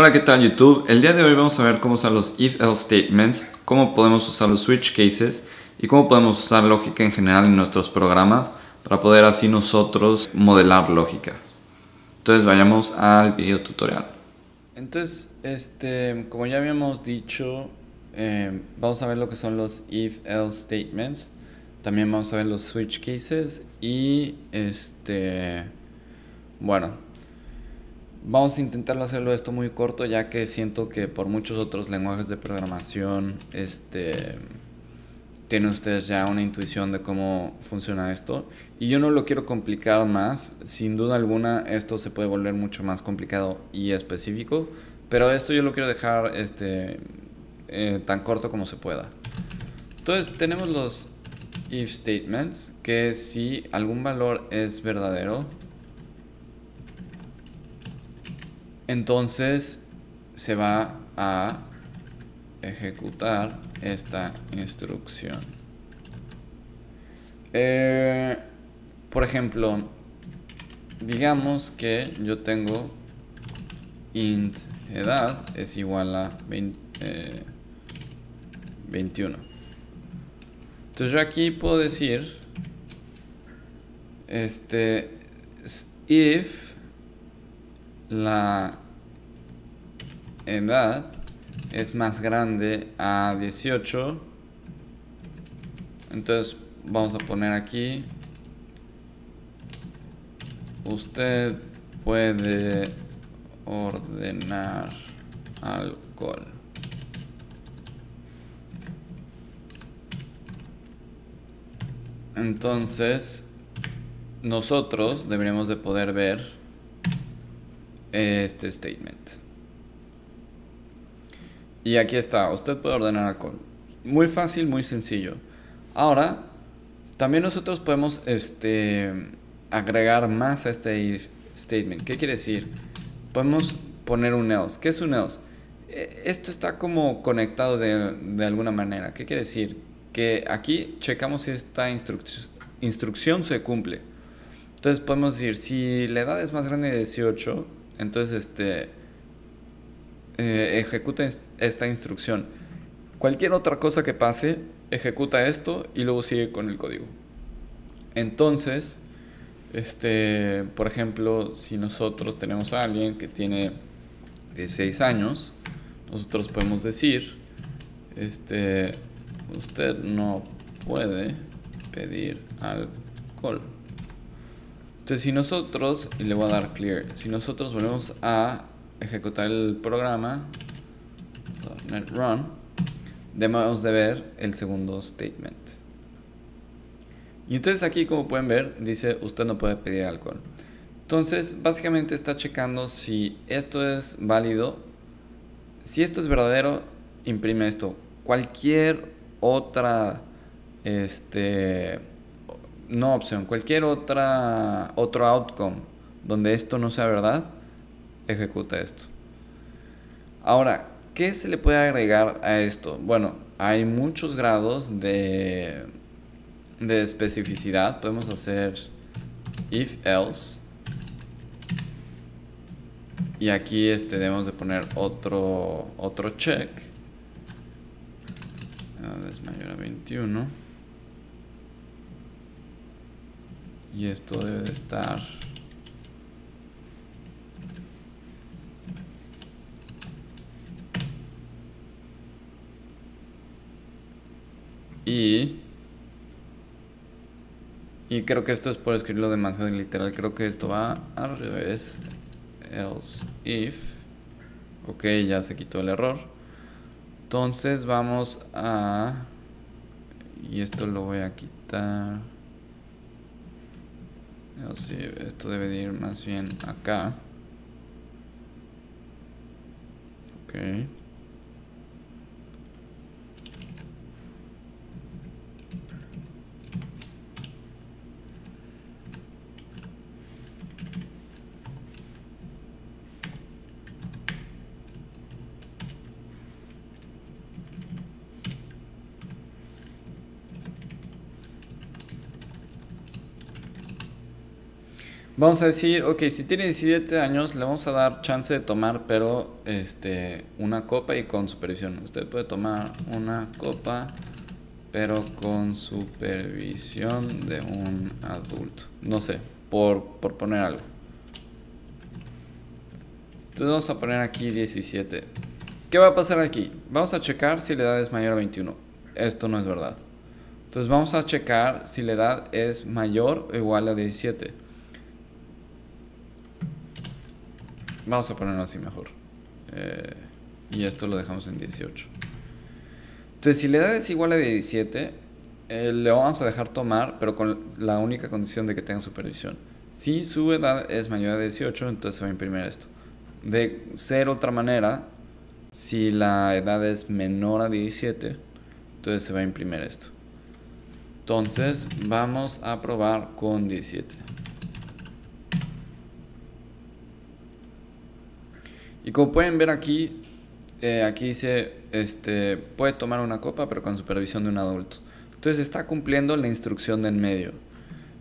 Hola, ¿qué tal YouTube? El día de hoy vamos a ver cómo usar los if-else statements, cómo podemos usar los switch cases y cómo podemos usar lógica en general en nuestros programas para poder así nosotros modelar lógica. Entonces vayamos al video tutorial. Entonces, este, como ya habíamos dicho, eh, vamos a ver lo que son los if-else statements. También vamos a ver los switch cases y este, bueno, Vamos a intentarlo hacerlo esto muy corto ya que siento que por muchos otros lenguajes de programación este tienen ustedes ya una intuición de cómo funciona esto. Y yo no lo quiero complicar más, sin duda alguna esto se puede volver mucho más complicado y específico, pero esto yo lo quiero dejar este eh, tan corto como se pueda. Entonces tenemos los if statements que si algún valor es verdadero entonces se va a ejecutar esta instrucción. Eh, por ejemplo, digamos que yo tengo int edad es igual a 21. Eh, Entonces yo aquí puedo decir este if la edad es más grande a 18 entonces vamos a poner aquí. Usted puede ordenar alcohol. Entonces nosotros deberíamos de poder ver este statement. Y aquí está, usted puede ordenar alcohol. Muy fácil, muy sencillo. Ahora, también nosotros podemos este, agregar más a este statement. ¿Qué quiere decir? Podemos poner un else. ¿Qué es un else? E, esto está como conectado de, de alguna manera. ¿Qué quiere decir? Que aquí checamos si esta instrucción se cumple. Entonces podemos decir, si la edad es más grande de 18, entonces, este, eh, ejecuta esta instrucción. Cualquier otra cosa que pase, ejecuta esto y luego sigue con el código. Entonces, este, por ejemplo, si nosotros tenemos a alguien que tiene 16 años, nosotros podemos decir, este, usted no puede pedir alcohol. Entonces si nosotros, y le voy a dar clear, si nosotros volvemos a ejecutar el programa, .NET Run, debemos de ver el segundo statement. Y entonces aquí como pueden ver, dice usted no puede pedir alcohol. Entonces básicamente está checando si esto es válido. Si esto es verdadero, imprime esto. Cualquier otra este, no opción, cualquier otra, otro outcome donde esto no sea verdad, ejecuta esto. Ahora, ¿qué se le puede agregar a esto? Bueno, hay muchos grados de, de especificidad. Podemos hacer if else. Y aquí este, debemos de poner otro, otro check. Es mayor a 21. Y esto debe de estar y y creo que esto es por escribirlo demasiado literal. Creo que esto va al revés. Else if. Ok ya se quitó el error. Entonces vamos a y esto lo voy a quitar esto debe de ir más bien acá. Ok. Vamos a decir, ok, si tiene 17 años, le vamos a dar chance de tomar, pero este, una copa y con supervisión. Usted puede tomar una copa, pero con supervisión de un adulto. No sé, por, por poner algo. Entonces vamos a poner aquí 17. ¿Qué va a pasar aquí? Vamos a checar si la edad es mayor a 21. Esto no es verdad. Entonces vamos a checar si la edad es mayor o igual a 17. Vamos a ponerlo así mejor. Eh, y esto lo dejamos en 18. Entonces, si la edad es igual a 17, eh, le vamos a dejar tomar, pero con la única condición de que tenga supervisión. Si su edad es mayor a 18, entonces se va a imprimir esto. De ser otra manera, si la edad es menor a 17, entonces se va a imprimir esto. Entonces, vamos a probar con 17. Y como pueden ver aquí, eh, aquí dice, este, puede tomar una copa pero con supervisión de un adulto. Entonces está cumpliendo la instrucción de en medio.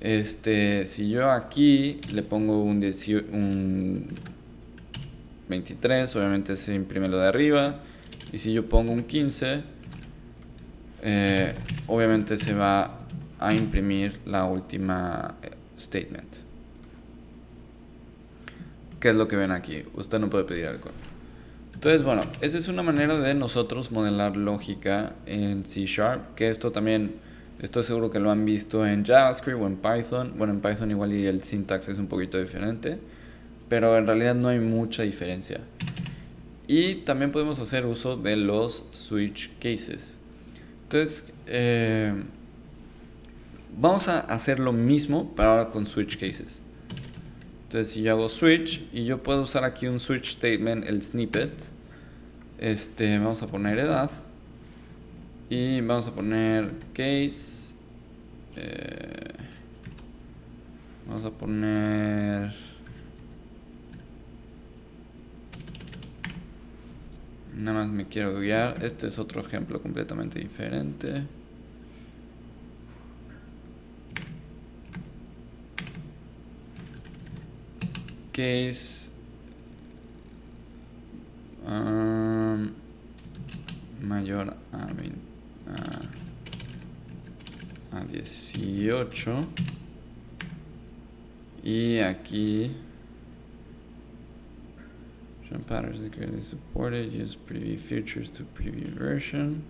Este, si yo aquí le pongo un, un 23, obviamente se imprime lo de arriba. Y si yo pongo un 15, eh, obviamente se va a imprimir la última eh, statement. ¿Qué es lo que ven aquí? Usted no puede pedir algo. Entonces, bueno, esa es una manera de nosotros modelar lógica en C Sharp, que esto también estoy seguro que lo han visto en JavaScript o en Python. Bueno, en Python igual y el syntax es un poquito diferente, pero en realidad no hay mucha diferencia. Y también podemos hacer uso de los switch cases. Entonces, eh, vamos a hacer lo mismo, pero ahora con switch cases. Entonces si yo hago switch y yo puedo usar aquí un switch statement, el snippet. Este, vamos a poner edad. Y vamos a poner case. Eh, vamos a poner... Nada más me quiero guiar. Este es otro ejemplo completamente diferente. Case um, mayor a, 20, a, 18 y aquí Jump patterns are currently supported. Use preview features to preview version.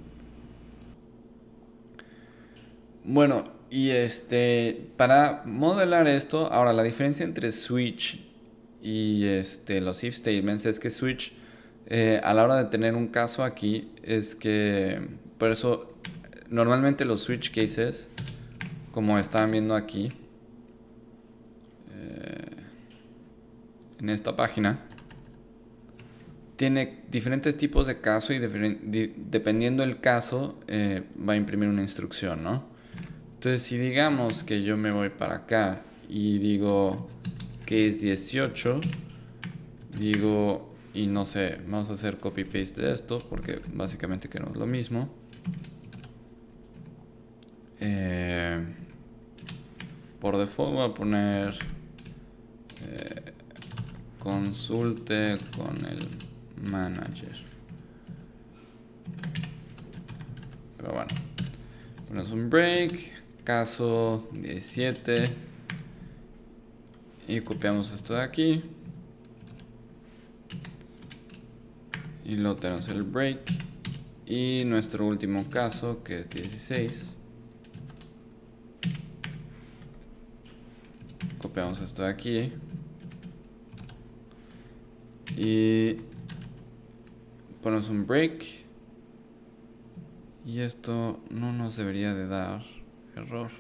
Bueno, y este, para modelar esto, ahora la diferencia entre switch y este, los if statements es que switch eh, a la hora de tener un caso aquí es que por eso normalmente los switch cases como estaban viendo aquí eh, en esta página tiene diferentes tipos de caso y dependiendo del caso eh, va a imprimir una instrucción, ¿no? Entonces si digamos que yo me voy para acá y digo que es 18. Digo, y no sé, vamos a hacer copy paste de esto porque básicamente queremos lo mismo. Eh, por default voy a poner eh, consulte con el manager. Pero bueno, ponemos un break, caso 17 y copiamos esto de aquí. Y lo tenemos el break. Y nuestro último caso que es 16 copiamos esto de aquí. Y ponemos un break. Y esto no nos debería de dar error.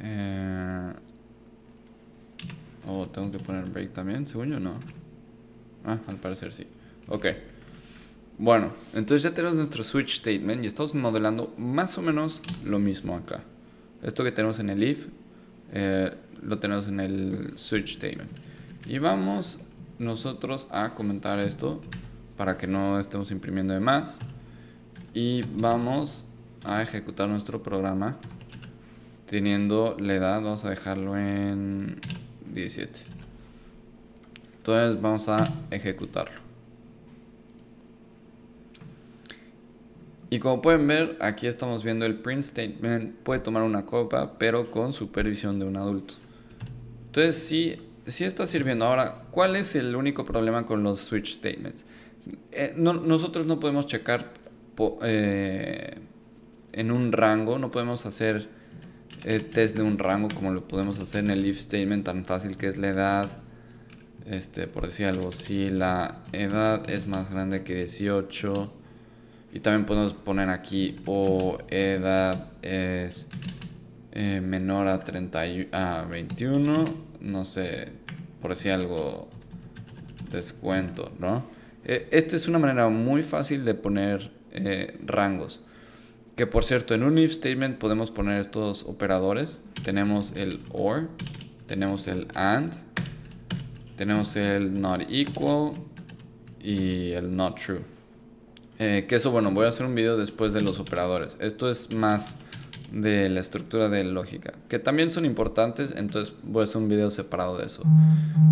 Eh, o tengo que poner break también, según yo no. Ah, al parecer sí. Ok. Bueno, entonces ya tenemos nuestro switch statement y estamos modelando más o menos lo mismo acá. Esto que tenemos en el if, eh, lo tenemos en el switch statement. Y vamos nosotros a comentar esto para que no estemos imprimiendo de más. Y vamos a ejecutar nuestro programa teniendo la edad, vamos a dejarlo en 17. Entonces vamos a ejecutarlo. Y como pueden ver, aquí estamos viendo el print statement puede tomar una copa, pero con supervisión de un adulto. Entonces sí, sí está sirviendo. Ahora, ¿cuál es el único problema con los switch statements? Eh, nosotros no podemos checar eh, en un rango, no podemos hacer eh, test de un rango como lo podemos hacer en el if statement tan fácil que es la edad. Este, por decir algo, si la edad es más grande que 18 y también podemos poner aquí o edad es eh, menor a, 30 a 21. No sé, por decir algo, descuento, ¿no? Eh, esta es una manera muy fácil de poner eh, rangos. Que por cierto, en un if statement podemos poner estos operadores. Tenemos el OR, tenemos el AND, tenemos el NOT equal y el NOT true. Eh, que eso, bueno, voy a hacer un video después de los operadores. Esto es más de la estructura de lógica, que también son importantes, entonces voy a hacer un video separado de eso.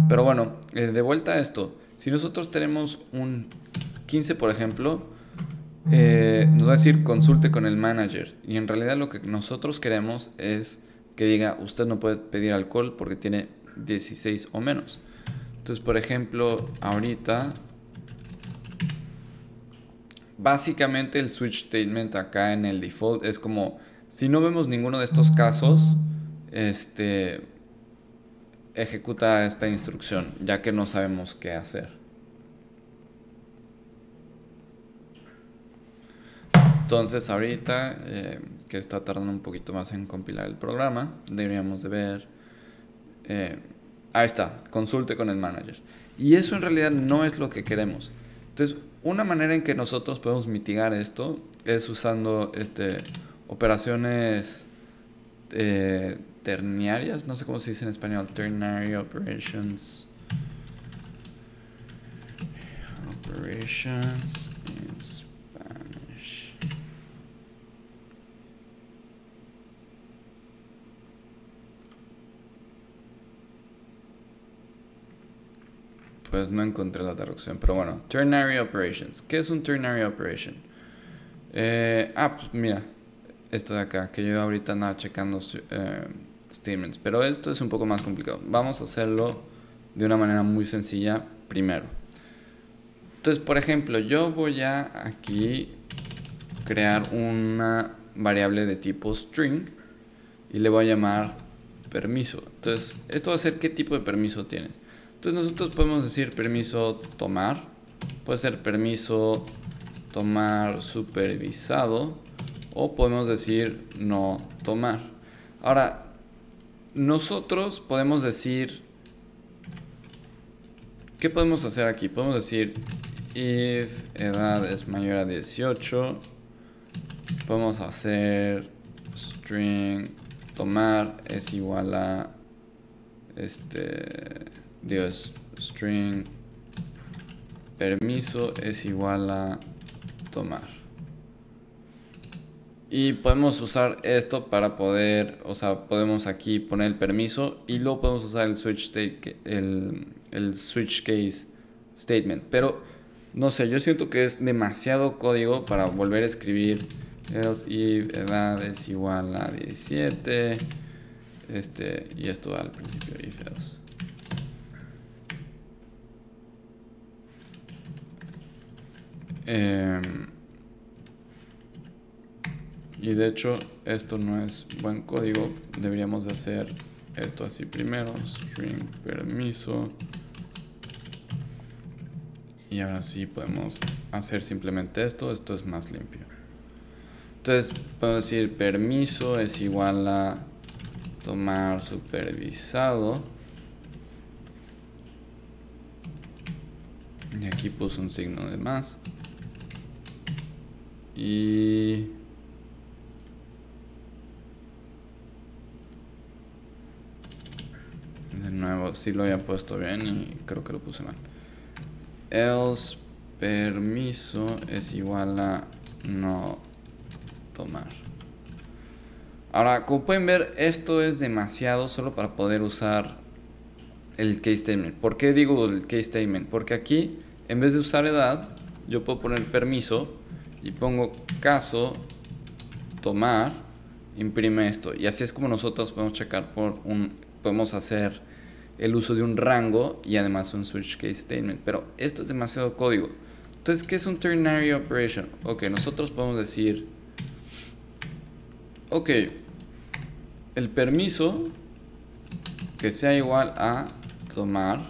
Pero bueno, eh, de vuelta a esto, si nosotros tenemos un 15, por ejemplo, eh, nos va a decir consulte con el manager. Y en realidad lo que nosotros queremos es que diga, usted no puede pedir alcohol porque tiene 16 o menos. Entonces, por ejemplo, ahorita básicamente el switch statement acá en el default es como si no vemos ninguno de estos casos, este ejecuta esta instrucción, ya que no sabemos qué hacer. Entonces ahorita eh, que está tardando un poquito más en compilar el programa, deberíamos de ver... Eh, ahí está, consulte con el manager. Y eso en realidad no es lo que queremos. Entonces, una manera en que nosotros podemos mitigar esto es usando este, operaciones eh, terniarias, no sé cómo se dice en español, ternary operations. Operations Pues no encontré la traducción, pero bueno, ternary operations. ¿Qué es un ternary operation? Eh, ah, pues mira, esto de acá, que yo ahorita andaba checando eh, statements, pero esto es un poco más complicado. Vamos a hacerlo de una manera muy sencilla primero. Entonces, por ejemplo, yo voy a aquí crear una variable de tipo string y le voy a llamar permiso. Entonces, esto va a ser qué tipo de permiso tienes. Entonces, nosotros podemos decir permiso tomar, puede ser permiso tomar supervisado o podemos decir no tomar. Ahora, nosotros podemos decir, ¿qué podemos hacer aquí? Podemos decir if edad es mayor a 18, podemos hacer string tomar es igual a este Dios string permiso es igual a tomar. Y podemos usar esto para poder, o sea, podemos aquí poner el permiso y luego podemos usar el switch, state, el, el switch case statement. Pero no sé, yo siento que es demasiado código para volver a escribir else if edad es igual a 17 este y esto al principio if else eh, y de hecho esto no es buen código. Deberíamos de hacer esto así primero. String permiso. Y ahora sí podemos hacer simplemente esto. Esto es más limpio. Entonces puedo decir permiso es igual a tomar supervisado. Y aquí puse un signo de más. Y De nuevo, si lo había puesto bien y creo que lo puse mal. Else permiso es igual a no tomar. Ahora, como pueden ver, esto es demasiado solo para poder usar el case statement. ¿Por qué digo el case statement? Porque aquí, en vez de usar edad, yo puedo poner permiso y pongo caso tomar, imprime esto. Y así es como nosotros podemos checar por un, podemos hacer el uso de un rango y además un switch case statement. Pero esto es demasiado código. Entonces, ¿qué es un ternary operation? Ok, nosotros podemos decir, ok, el permiso que sea igual a tomar,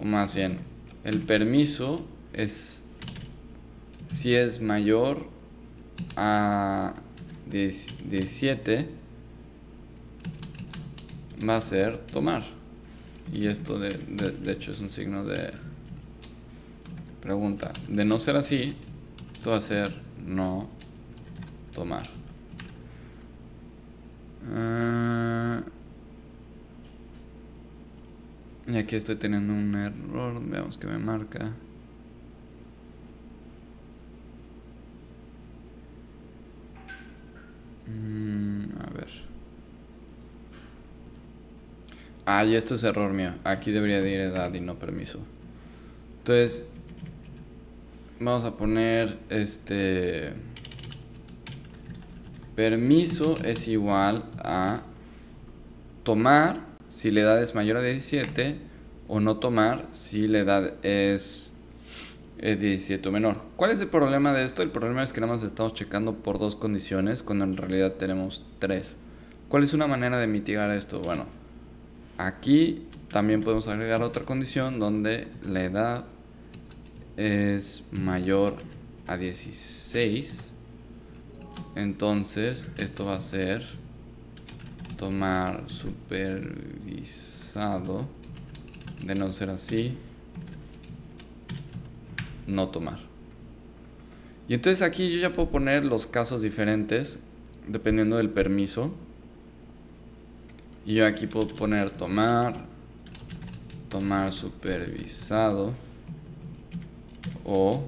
o más bien, el permiso es si es mayor a 17 va a ser tomar. Y esto de, de, hecho es un signo de pregunta. De no ser así esto va a ser no tomar. Uh, y aquí estoy teniendo un error. Veamos que me marca Mm, a ver. Ah, y esto es error mío. Aquí debería de ir edad y no permiso. Entonces, vamos a poner este... Permiso es igual a tomar si la edad es mayor a 17 o no tomar si la edad es 17 o menor. ¿Cuál es el problema de esto? El problema es que nada más estamos checando por dos condiciones cuando en realidad tenemos tres. ¿Cuál es una manera de mitigar esto? Bueno, aquí también podemos agregar otra condición donde la edad es mayor a 16. Entonces esto va a ser tomar supervisado. De no ser así, no tomar. Y entonces aquí yo ya puedo poner los casos diferentes dependiendo del permiso. Y yo aquí puedo poner tomar, tomar supervisado o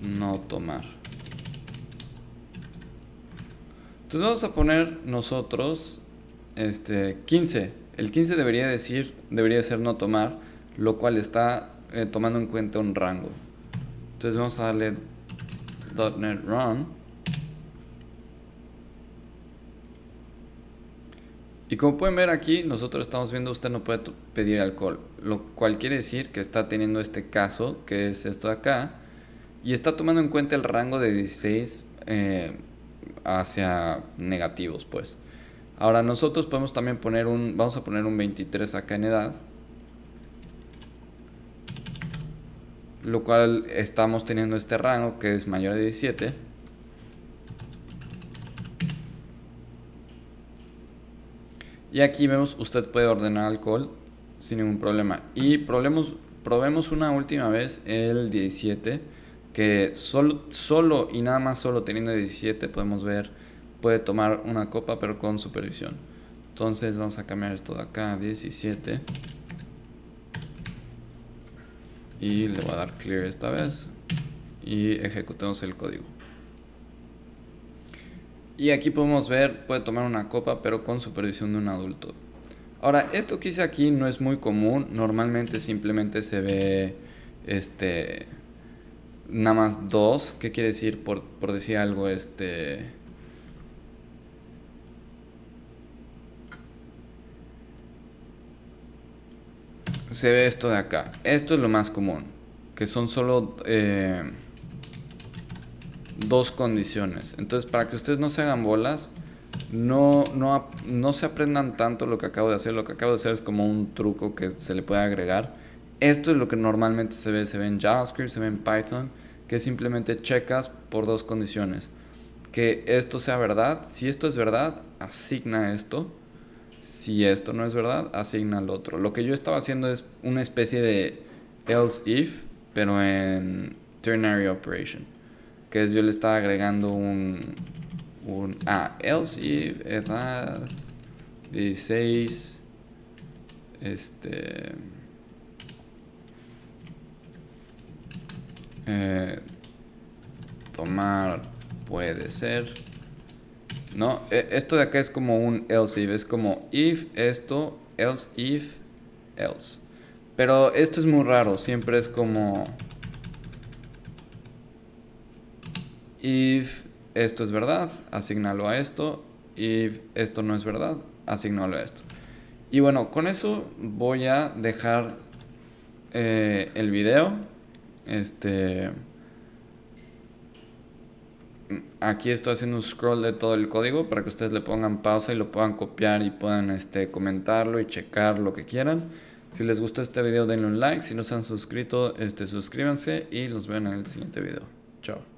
no tomar. Entonces vamos a poner nosotros este 15. El 15 debería decir, debería ser no tomar, lo cual está eh, tomando en cuenta un rango. Entonces vamos a darle .NET Run. Y como pueden ver aquí, nosotros estamos viendo usted no puede pedir alcohol, lo cual quiere decir que está teniendo este caso, que es esto de acá, y está tomando en cuenta el rango de 16 eh, hacia negativos, pues. Ahora nosotros podemos también poner un, vamos a poner un 23 acá en edad, lo cual estamos teniendo este rango que es mayor de 17 y aquí vemos usted puede ordenar alcohol sin ningún problema. Y probemos, probemos una última vez el 17 que solo, solo y nada más solo teniendo 17 podemos ver puede tomar una copa pero con supervisión. Entonces vamos a cambiar esto de acá a 17 y le voy a dar clear esta vez. Y ejecutemos el código. Y aquí podemos ver puede tomar una copa pero con supervisión de un adulto. Ahora esto que hice aquí no es muy común. Normalmente simplemente se ve este nada más dos. ¿qué quiere decir por, por decir algo este se ve esto de acá. Esto es lo más común, que son solo eh, dos condiciones. Entonces, para que ustedes no se hagan bolas, no, no, no se aprendan tanto lo que acabo de hacer. Lo que acabo de hacer es como un truco que se le puede agregar. Esto es lo que normalmente se ve, se ve en JavaScript, se ve en Python, que simplemente checas por dos condiciones. Que esto sea verdad. Si esto es verdad, asigna esto si esto no es verdad, asigna al otro. Lo que yo estaba haciendo es una especie de else if, pero en ternary operation. Que es yo le estaba agregando un, un ah, else if, edad 16, este, eh, tomar puede ser. No, e, esto de acá es como un else if, es como if esto, else if, else. Pero esto es muy raro, siempre es como if esto es verdad, asignalo a esto, if esto no es verdad, asignalo a esto. Y bueno, con eso voy a dejar eh, el video. Este aquí estoy haciendo un scroll de todo el código para que ustedes le pongan pausa y lo puedan copiar y puedan este, comentarlo y checar lo que quieran. Si les gustó este video denle un like, si no se han suscrito este, suscríbanse y los veo en el siguiente video. Chao.